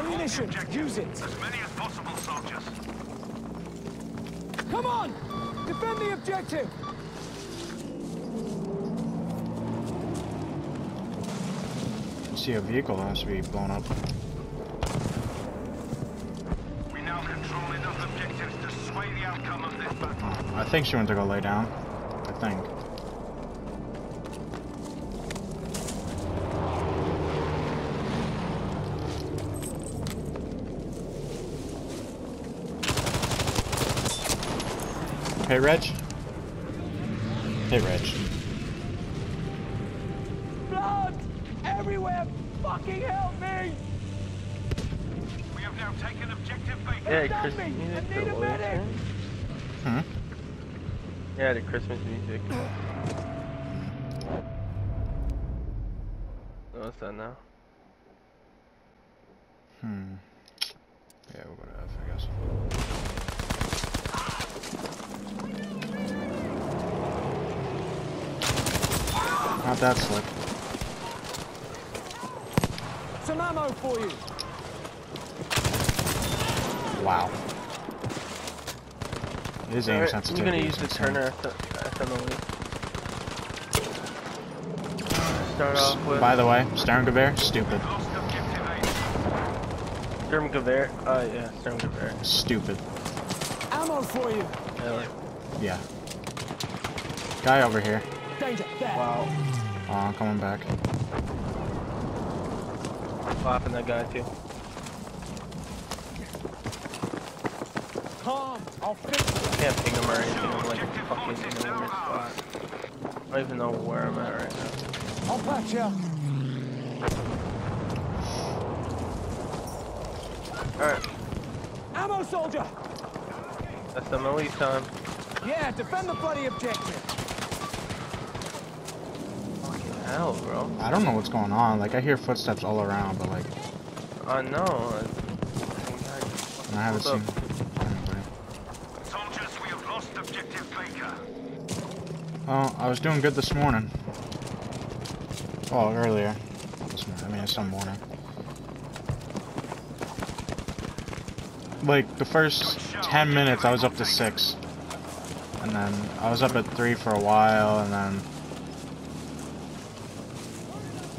Ammunition! Use it! As many as possible, soldiers. Come on! Defend the objective! I see a vehicle that has to be blown up. We now control enough objectives to sway the outcome of this battle. Oh, I think she went to go lay down. I think. Hey, Reg. Hey, Reg. Blood! Everywhere! Fucking help me! We have now taken objective Baker. Yeah, Stop Christmas me! I need a medic! right? Hmm? Yeah, the Christmas music. Oh, what's that now? Hmm. Yeah, we'll go to F, I guess. Not that slick. Some ammo for you! Wow. His aim Alright, sensitivity I'm gonna use the. Turner SMLE. Start off with By the way, Sturmgewehr, stupid. Lost objective A. Sturm Gewehr. Uh, yeah, Sturm Gewehr. Stupid. Ammo for you! Yeah, Yeah. Guy over here. Danger! There! wow. Oh, I'm coming back. Slapping that guy too. Calm! I'll fix it! Can't ping him or anything. I'm like fucking in a weird spot. I don't even know where I'm at right now. I'll patch ya! Alright, Ammo soldier! that's the MLE time. Yeah, defend the bloody objective! Fucking hell, bro. I don't know what's going on. Like, I hear footsteps all around, but, like, I know. I, and I haven't Hold seen Soldiers, we have lost objective Baker. Oh, I was doing good this morning. Oh, earlier. This morning. I mean, it's some morning. Like, the first 10 minutes, I was up to 6. And then, I was up at 3 for a while, and then...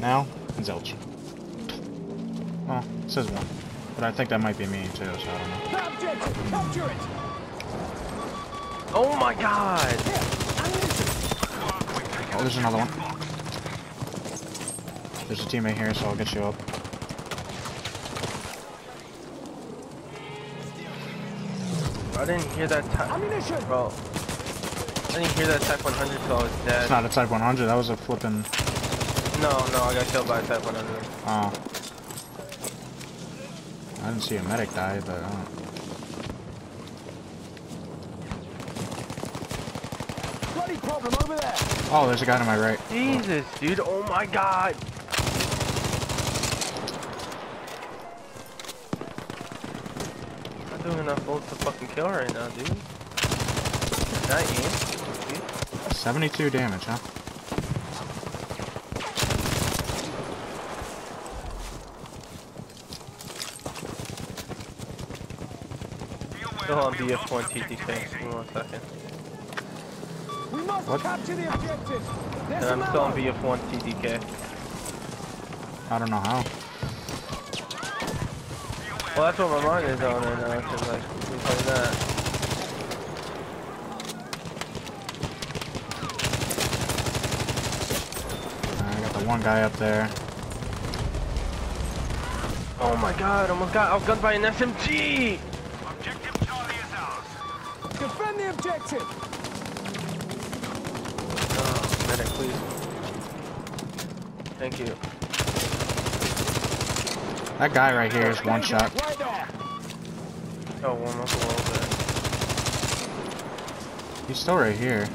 Now, zilch. Well, oh, it says 1. But I think that might be me, too, so I don't know. That objective! Capture it! Oh my god! Oh, there's another one. There's a teammate here, so I'll get you up. I didn't hear that type. Ammunition! Bro. I didn't hear that Type 100 so I was dead. It's not a Type 100, that was a flippin'... No, no, I got killed by a Type 100. Oh. I didn't see a medic die, but uh, Bloody problem over there! oh, there's a guy to my right. Jesus, dude. Oh my god. Not doing enough bullets to fucking kill right now, dude. Not you. 72 damage, huh? Be aware Still on we have BF1 TTK. Give me one second. We must What? capture the objective! There's And I'm still on ammo! BF1 TTK. I don't know how. Well, that's what my mind is on right now, cause like, we play that. I got the one guy up there. Oh my god, almost got outgunned by an SMG! Objective Charlie is ours. Defend the objective! Oh, medic, please. Thank you. That guy right here is one shot. Right there! Oh, warm up a little bit. He's still right here.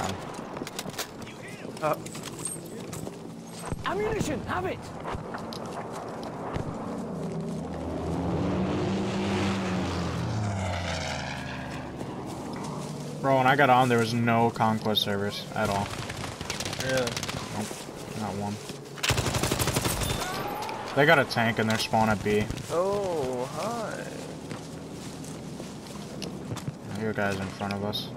Um, Uh, Ammunition! Have it! Bro, when I got on, there was no conquest servers at all. really. Not one. They got a tank and they're spawn at B. Oh, hi. Your guy's in front of us.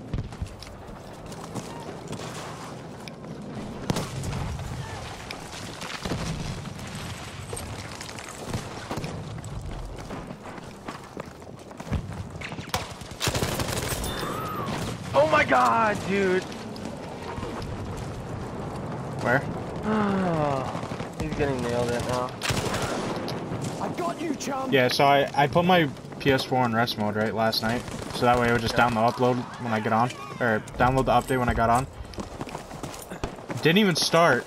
Oh my god, dude. Where? He's getting nailed right now. I got you, chum. Yeah, so I, I put my PS4 in rest mode, right, last night. So that way it would just down the upload when I get on. Or download the update when I got on. Didn't even start.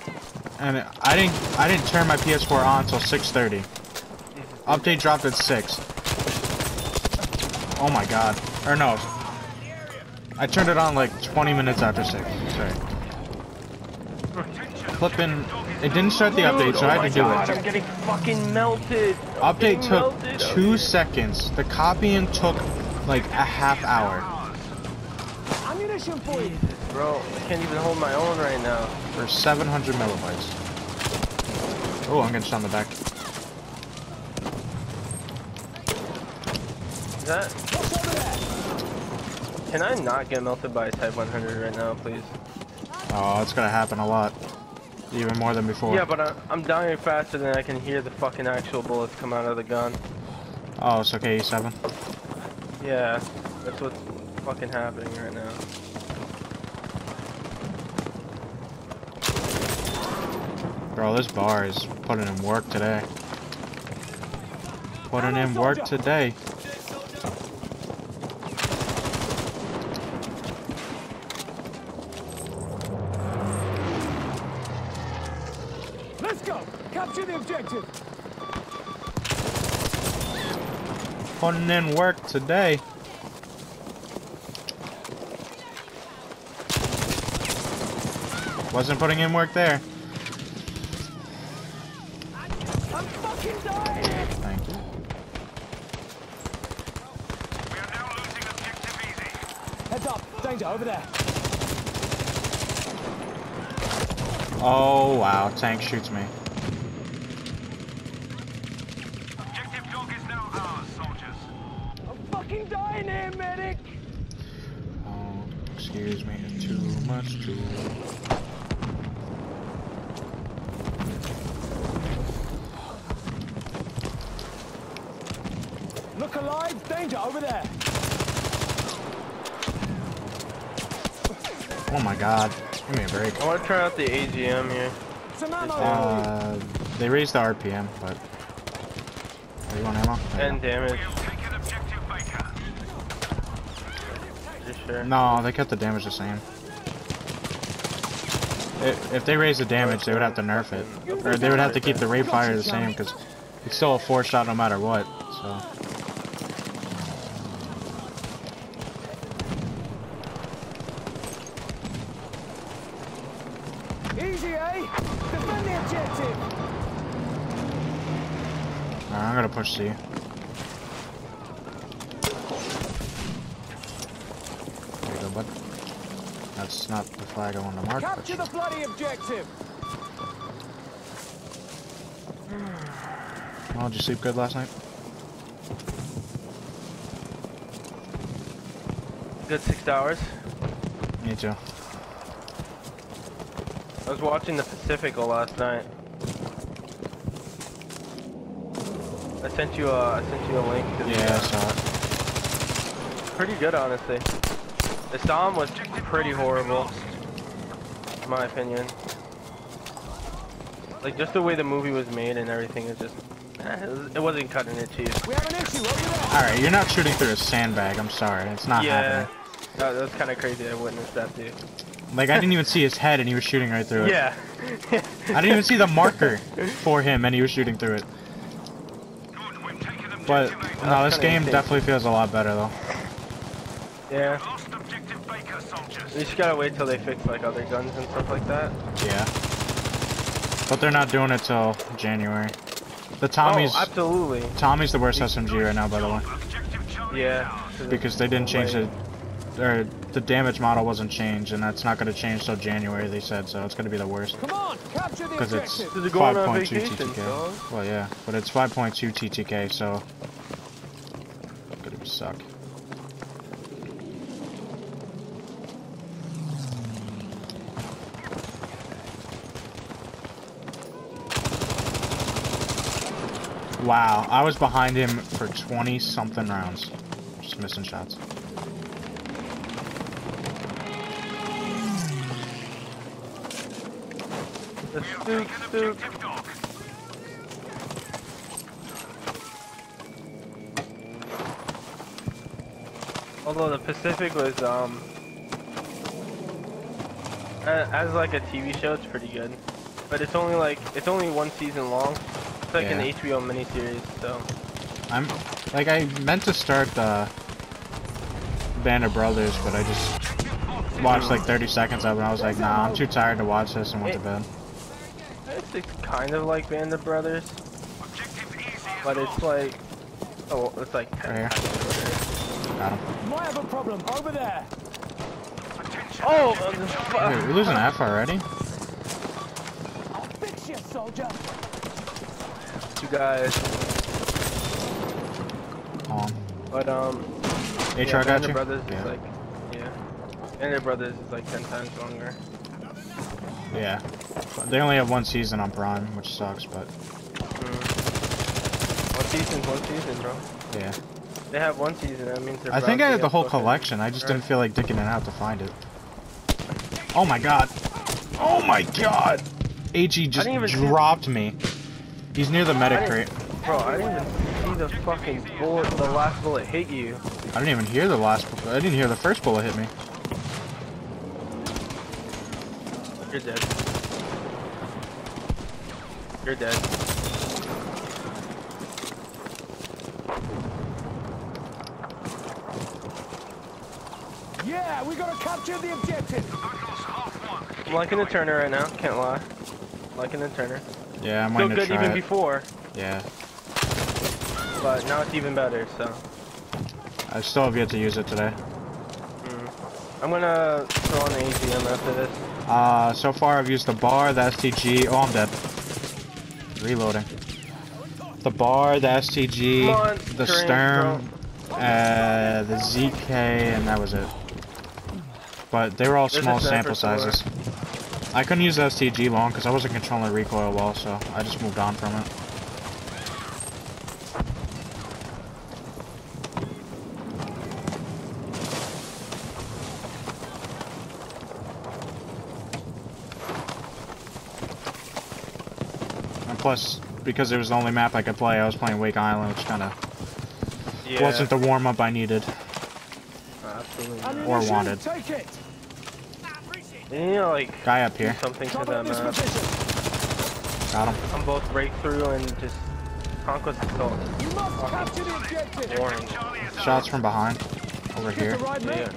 And I didn't I didn't turn my PS4 on until 6.30. Mm-hmm. Update dropped at 6. Oh my god. Or no. I turned it on like 20 minutes after 6. Sorry. Flipping... It didn't start the update, so I had to do it. I'm getting fucking melted. I'm Update took melted. two seconds. The copying took like a half hour Ammunition for you. Bro, I can't even hold my own right now. for 700 megabytes. Oh, I'm getting shot in the back. Is that? What's over there? Can I not get melted by a Type 100 right now, please? Oh, it's gonna happen a lot. Even more than before. Yeah, but I, I'm dying faster than I can hear the fucking actual bullets come out of the gun. Oh, it's okay, E7. Yeah, that's what's fucking happening right now. Bro, this bar is putting in work today. Putting in work today. Let's go. Capture the objective. Putting in work today. Wasn't putting in work there. I'm fucking dying. Thank you. We are now losing objective easy. Heads up. Danger over there. Oh, wow. Tank shoots me. Objective dog is now ours, soldiers. I'm fucking dying here, medic. Oh, excuse me. Too much too. Look alive. Danger over there. Oh my god. Give me a break. I want to try out the AGM here. Uh, they raised the RPM, but. Oh, you want ammo? There you And damage, We'll take an objective Baker. for sure. No, they kept the damage the same. If, if they raise the damage, they would have to nerf it. Or they would have to keep the rate fire the same, because it's still a four shot no matter what, so. Easy, eh? Defend the objective. Alright, I'm gonna push C. There you go, bud. That's not the flag I want to mark. but Capture the bloody objective. Oh, did you sleep good last night? Good six hours. Me too. I was watching the Pacifico last night. I sent you a, I sent you a link to the, Yeah, I uh, saw it. pretty good honestly. The Dom was pretty horrible, in my opinion. Like just the way the movie was made and everything is just, eh, it, was, it wasn't cutting it cheese. We have an issue over there. Alright, you're not shooting through a sandbag, I'm sorry. It's not yeah, happening. that, that's kind of crazy. I witnessed that too. Like, I didn't even see his head and he was shooting right through it. Yeah. I didn't even see the marker for him and he was shooting through it. Good, we've taken objective But, no, this game definitely feels a lot better though. yeah. Lost objective Baker, soldiers. You just gotta wait till they fix like other guns and stuff like that. Yeah. But they're not doing it till January. The Tommy's oh, absolutely. Tommy's the worst SMG right now, by the way. Yeah. Because they didn't change Like- it. Or the damage model wasn't changed, and that's not going to change till January. They said so. It's going to be the worst Come on, capture the because it's objective. They're going on 5.2 TTK. dog. Well, yeah, but it's 5.2 TTK, so it's gonna suck. Wow, I was behind him for 20 something rounds. Just missing shots. Objective dog. Although the Pacific was, um, as like a TV show, it's pretty good. But it's only like, it's only one season long. It's like an Yeah. HBO miniseries, so. I'm like I meant to start the Band of Brothers, but I just watched like 30 seconds of it and I was like, nah, I'm too tired to watch this and went to bed. It's, it's kind of like Band of Brothers, Objective easy as but it's like, oh, it's like 10 Right here. Got him. Might have a problem over there. Oh, uh, objective the Charlie. fuck. Wait, we're losing F already? I'll fix you, soldier. you guys. But um, HR yeah, got you? Brothers yeah. is like, yeah, Band of Brothers is like 10 times longer. yeah. They only have one season on Prime, which sucks, but Mm. One season, one season, bro. yeah. They have one season. That means they're. I think I had the whole collection. I just didn't feel like dicking it out to find it. Oh my god. Oh my god. AG just dropped me. He's near the medic crate. Bro, I didn't even see the fucking bullet. The last bullet hit you. I didn't even hear the last. I didn't hear the first bullet hit me. You're dead. You're dead. Yeah, we gotta capture the objective. Battle's half won. I'm liking the Turner right now. Can't lie. Liking an Turner. Yeah, I might Still good try even it. before, Yeah. but now it's even better. So I still have yet to use it today. mm. I'm gonna throw on the after this. Uh, so far I've used the bar, the STG. Oh, I'm dead. Reloading. The bar, the STG, on, the Sturm, uh, the ZK, and that was it. But they were all There's small sample sizes. I couldn't use the STG long because I wasn't controlling the recoil well, so I just moved on from it. And plus, because it was the only map I could play, I was playing Wake Island, which kind of Yeah. wasn't the warm up I needed. Absolutely. not. Ammunition, wanted. Take it. You need like Guy up here, something to them. Uh, got him. on both breakthrough and just conquest assault. You must capture the objective. Boring. Charlie is out. Shots from behind, over Get here. the right Yeah. mate.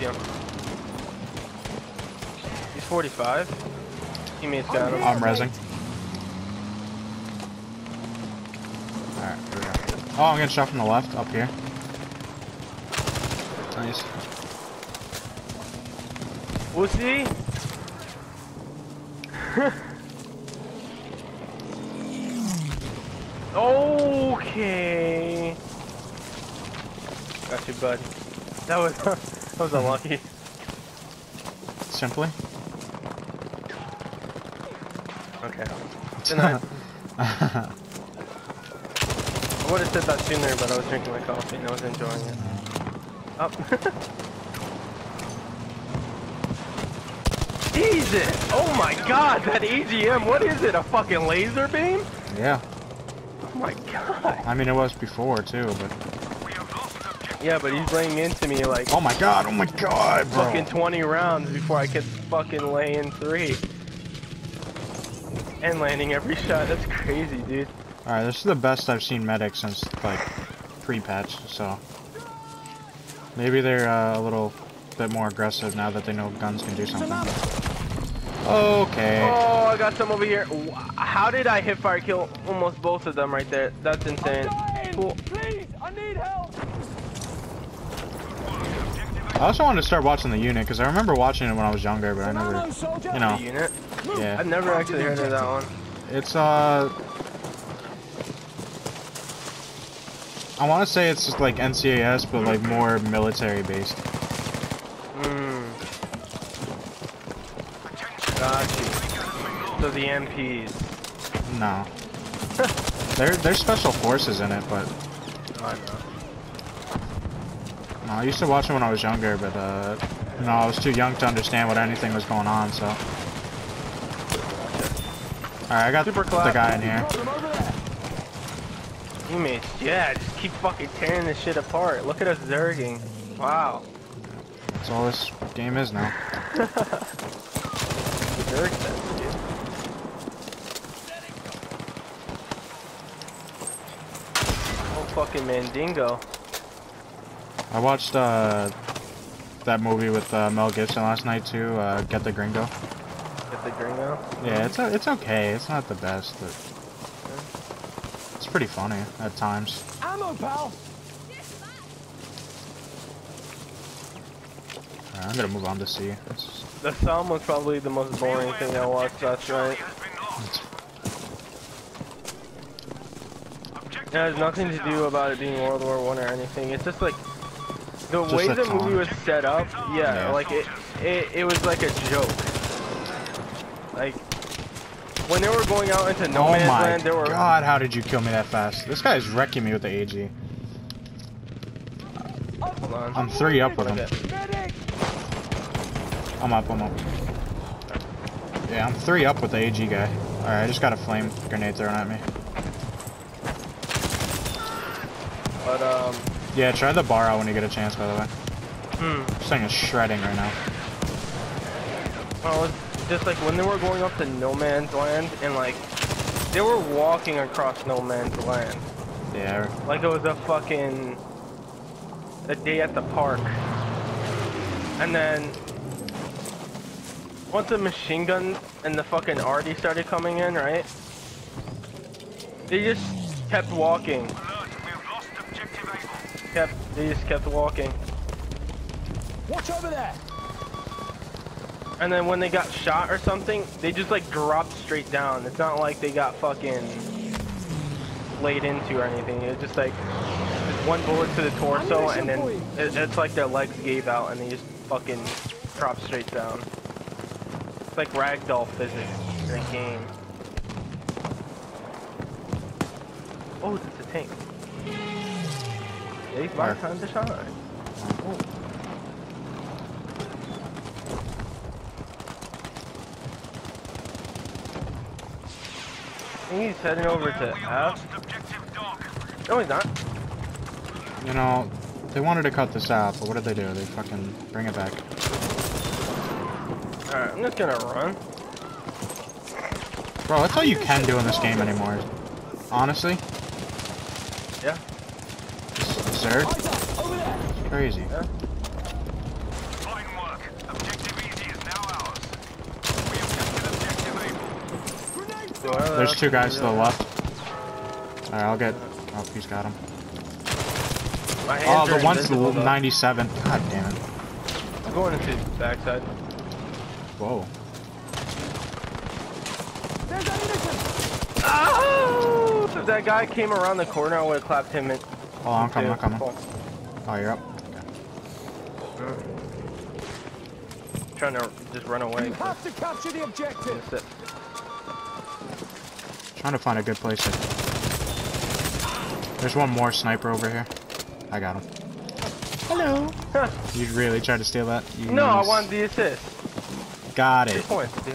Yeah. He's 45. Teammates got him. I'm resing. Alright, here we go. Oh, I'm getting shot from the left, up here. Nice. Wussy! okay. Got you, bud. That was that was unlucky. Simply. Okay. Then I, I would have said that sooner, but I was drinking my coffee and I was enjoying it. Oh. Up. Jesus! Oh my god, that AGM, what is it? A fucking laser beam? yeah. Oh my god. I mean, it was before, too, but... We have lost objective. Yeah, but he's laying into me like Oh my god, oh my god, bro. fucking 20 rounds before I could fucking lay in three. And landing every shot, that's crazy, dude. Alright, this is the best I've seen medics since, like, pre-patch, so... Maybe they're uh, a little bit more aggressive now that they know guns can do something. Okay. Oh, I got some over here. How did I hit fire kill almost both of them right there? That's insane. I'm dying. Cool. Please, I need help. I also wanted to start watching the unit because I remember watching it when I was younger, but I never. You know. The unit. Yeah. I've never actually heard of that one. It's uh. I want to say it's just like NCIS, but like more military based. Hmm. Got you. So the MPs. No. there, there's special forces in it, but I know. no, I used to watch it when I was younger, but uh, you know, I was too young to understand what anything was going on. So. All right, I got Super the guy in here. Problem over. Teammates, yeah, just keep fucking tearing this shit apart. Look at us zerging. Wow. That's all this game is now. Zerg sense, dude. Oh fucking Mandingo. I watched uh, that movie with uh, Mel Gibson last night too. Uh, Get the Gringo. Get the gringo. Yeah, it's it's okay. It's not the best, but it's pretty funny at times. Ammo, pal. Alright, I'm gonna move on to C. It's, The Somme was probably the most boring thing I watched last night. it's, It has nothing to do about it being World War One or anything. It's just like the Just way the movie was set up. Yeah, Yeah. like it, it, it was like a joke. Like when they were going out into no oh man's land, there were god, how did you kill me that fast? This guy is wrecking me with the AG. Hold on. I'm three up with him. I'm up, I'm up. Yeah, I'm three up with the AG guy. Alright, I just got a flame grenade thrown at me. But um, Yeah, try the bar out when you get a chance, by the way. hmm. This thing is shredding right now. Well, it's just like when they were going up to no man's land and like they were walking across no man's land. Yeah, Like it was a fucking a day at the park. And then once the machine gun and the fucking arty started coming in, right? They just kept walking. Alert, we've lost objective Able. Kept they just kept walking. Watch over there. And then when they got shot or something, they just like dropped straight down. It's not like they got fucking laid into or anything. It was just like just one bullet to the torso and then it, it's like their legs gave out and they just fucking dropped straight down. It's like ragdoll physics in a game. Oh, it's a tank. It's my Where? time to shine. I think he's heading over to F. Objective dog. No, he's not. you know, they wanted to cut this out, but what did they do? They fucking bring it back. Alright, I'm just gonna run. Bro, that's all you can do in this game anymore. Honestly, Yeah. sir, Eyes up. Over there. it's crazy. Yeah. Fine work. Objective easy is now ours. We have captured objective So what There's two guys to the left. Alright, I'll get. Oh, he's got him. Oh, the one's invisible, though. 97. God damn it. I'm going into his backside. Whoa. Ah! Oh! If that guy came around the corner, I would have clapped him in. Oh, I'm coming, I'm coming. Oh, you're up. Mm. Trying to just run away. You have to capture the objective. That's it. Trying to find a good place to. There's one more sniper over here. I got him. Hello. You really tried to steal that? You no, I nice. want the assist. Got Two it. points, dude.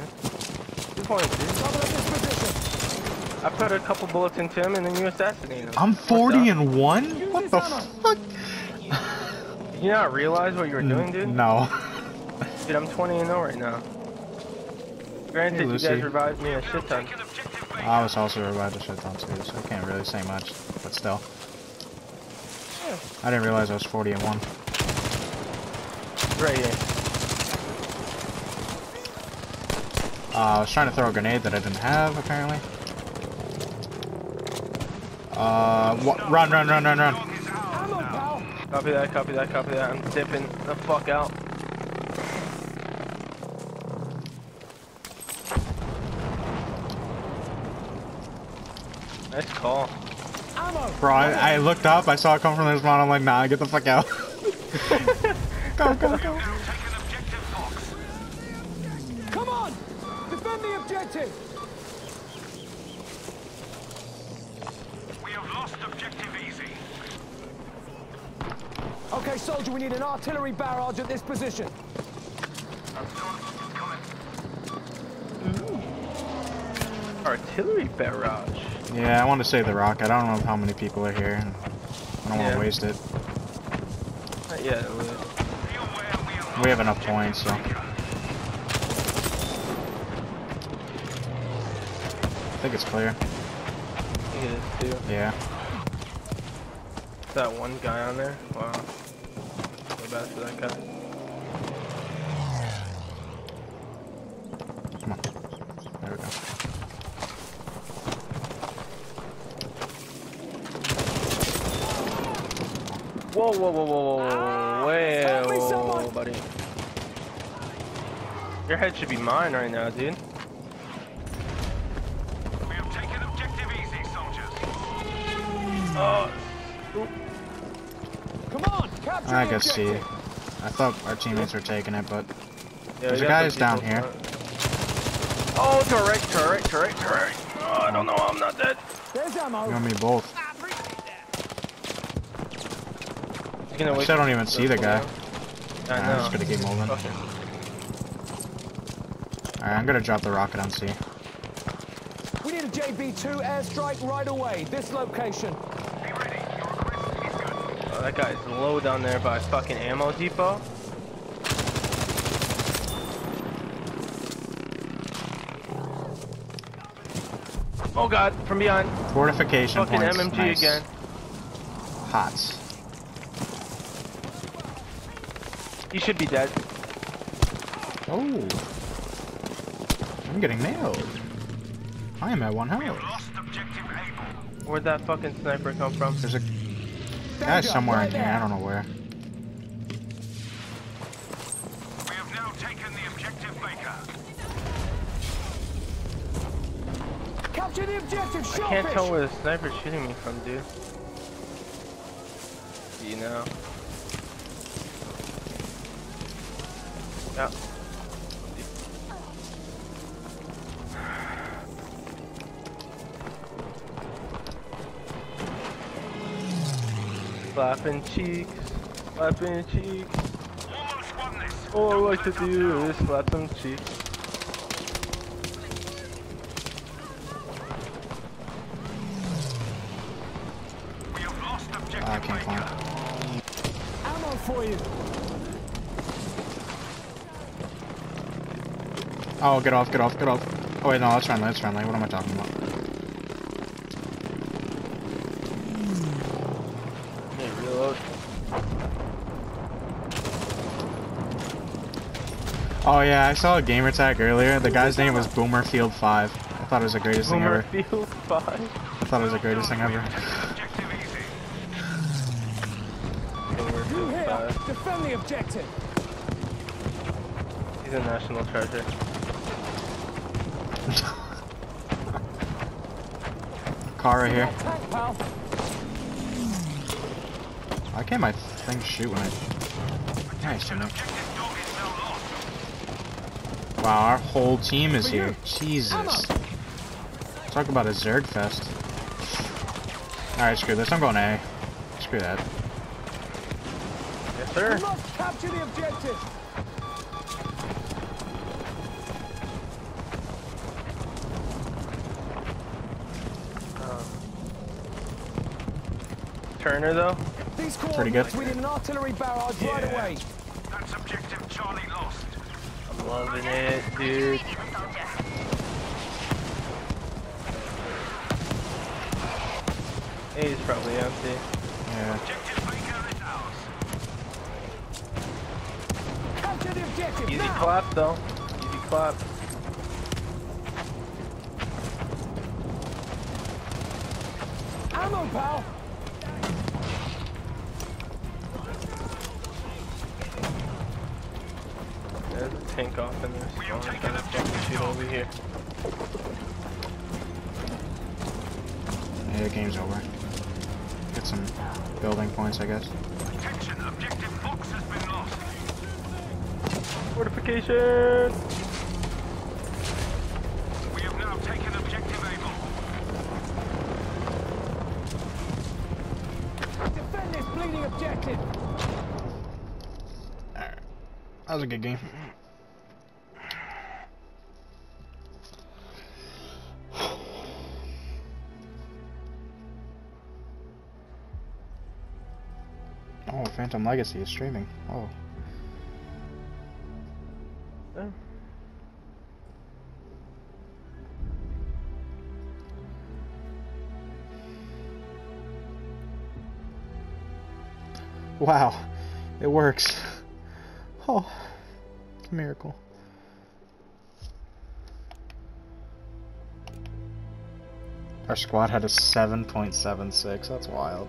Two points, dude. Cover up this position. I put a couple bullets into him and then you assassinate him. I'm 40 and 1? What the this ammo. fuck? Did you not realize what you were doing, dude? No. Dude, I'm 20 and 0 right now. Granted, Hey, you Lucy. guys revived me a shit ton. Taking objective Able. I was also revived a shit ton too, so I can't really say much. But still. I didn't realize I was 40 and 1. Right here. Uh, I was trying to throw a grenade that I didn't have, apparently. Uh, run, run, run, run, run. Copy that, copy that, copy that. I'm dipping the fuck out. Nice call. Bro, I, I looked up, I saw it come from this spawn, I'm like, nah, get the fuck out. go, go, go. Artillery barrage at this position. Coming. Artillery barrage. Yeah, I want to save the rock. I don't know how many people are here. I don't want to waste it. Not yet. we- we have We have enough points, so. I think it's clear. I think it is too. Yeah. That one guy on there. Wow. Way bad for that guy. Come on. There we go. Whoa, whoa, whoa, whoa, whoa, whoa, whoa, buddy. Your head should be mine right now, dude. We have taken objective easy, soldiers. Oh, Come on, capture I the can see. I thought our teammates were taking it, but yeah, There's a guy some down here. Oh, turret, turret, turret, turret. Oh, I don't know, I'm not dead. There's ammo. you and me both. He's gonna I still don't even see the guy. I Nah, know. I'm just gonna keep moving. Fuck it. Alright, I'm gonna drop the rocket on C. We need a JB-2 airstrike right away. This location. Be ready. Your request is good. Oh, that guy's low down there by fucking ammo depot. Oh god, from behind. Fortification Fucking points. MMG nice. again. Hots. He should be dead. Oh. I'm getting nailed. I am at one We have health. lost objective able. Where'd that fucking sniper come from? There's a guy Danger, somewhere right in here. I don't know where. We have now taken the objective Baker. Capture the objective, I can't tell where the sniper's shooting me from, dude. Do you know? Yeah. Slapping cheeks, slapping cheeks. Almost won this. All I like to do is slap them cheeks. We have lost objective I can't Baker. climb. Ammo for you. Oh, get off, get off, get off. Oh wait, no, that's friendly, that's friendly. What am I talking about? Hey, reload. Oh yeah, I saw a gamer tag earlier. The guy's name was Boomerfield5. I thought it was the greatest thing Boomer ever. Field 5. I thought it was the greatest thing ever. Objective You here. 5. Defend the objective. He's a national treasure. Car right here. Tank, pal. Why can't my thing shoot when I... Nice to know. Objective dog is now lost. Wow, our whole team is here. Jesus. Talk about a Zerg fest. Alright, screw this. I'm going A. Screw that. Yes, We sir. must capture the objective. Uh, Turner, though. These Pretty good. coordinates, we need an artillery barrage right Yeah. away. That's objective Charlie lost. I'm loving it, dude. A is probably empty. Yeah. Objective Baker is ours. Capture the objective Easy now. clap, though. Easy clap. Ammo, pal. Yeah, the game's over. Get some building points, I guess. Attention, objective Fox has been lost. Fortification! We have now taken objective Able. Defend this bleeding objective. Alright. That was a good game. Phantom Legacy is streaming. Oh. Oh. Wow. It works. Oh. It's a miracle. Our squad had a 7.76. That's wild.